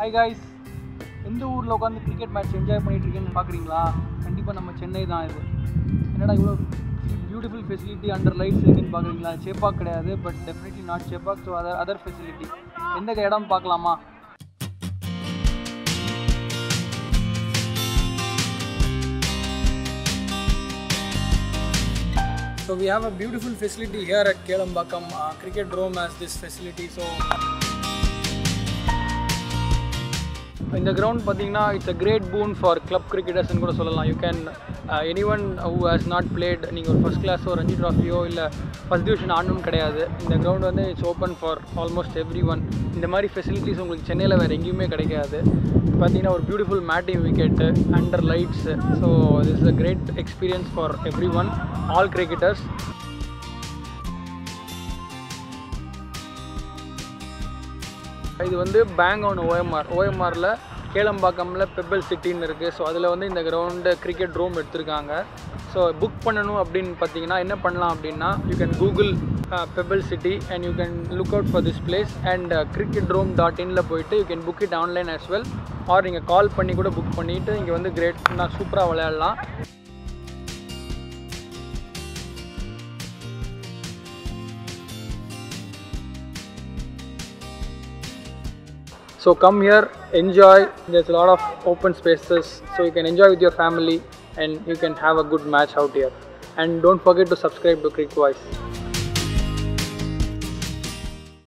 High guys எந்த ஊரில் உட்காந்து கிரிக்கெட் மேட்ச் என்ஜாய் பண்ணிட்டு இருக்கேன்னு பார்க்குறீங்களா கண்டிப்பாக நம்ம சென்னை தான் இது என்னடா இவ்வளோ பியூட்டிஃபுல் ஃபெசிலிட்டி அண்டர் லைட்ஸ் இருக்குன்னு பார்க்குறீங்களா சேப்பாக் கிடையாது but definitely not Chepauk so other other facility எந்த இடம் பார்க்கலாமா So we have a beautiful facility here at Kelambakam. Uh, Cricket Dome has this facility. So இந்த கிரவுண்ட் பார்த்தீங்கன்னா it's a great boon for club கிரிக்கெட்டர்ஸ்னு கூட சொல்லலாம். You can anyone who has not played நீங்கள் ஒரு first கிளாஸோ Ranji ட்ராஃபியோ இல்லை first division ஆடணும்னு கிடையாது. இந்த ground வந்து it's open for almost everyone இந்த மாதிரி ஃபெசிலிட்டிஸ் உங்களுக்கு சென்னையில் வேறு எங்கேயுமே கிடைக்காது. பார்த்தீங்கன்னா ஒரு beautiful matting wicket under lights so this is a great experience for everyone all cricketers இது வந்து பேங் ஓஎம்ஆர் ஓஎம்ஆரில் கேளம்பாக்கமில் பெப்பல் சிட்டின்னு இருக்குது ஸோ அதில் வந்து இந்த கிரவுண்டு கிரிக்கெட் ரூம் எடுத்திருக்காங்க. ஸோ புக் பண்ணணும் அப்படின்னு பார்த்தீங்கன்னா என்ன பண்ணலாம் அப்படின்னா you can Google Pebble City and you can look out for this place and cricket room dot இனில் போயிட்டு you can book it online as well or நீங்கள் கால் பண்ணி கூட புக் பண்ணிவிட்டு இங்கே வந்து கிரேட் நான் சூப்பராக விளையாடலாம். So come here, enjoy. There's a lot of open spaces, so you can enjoy with your family and you can have a good match out here. And don't forget to subscribe to Crick Voice.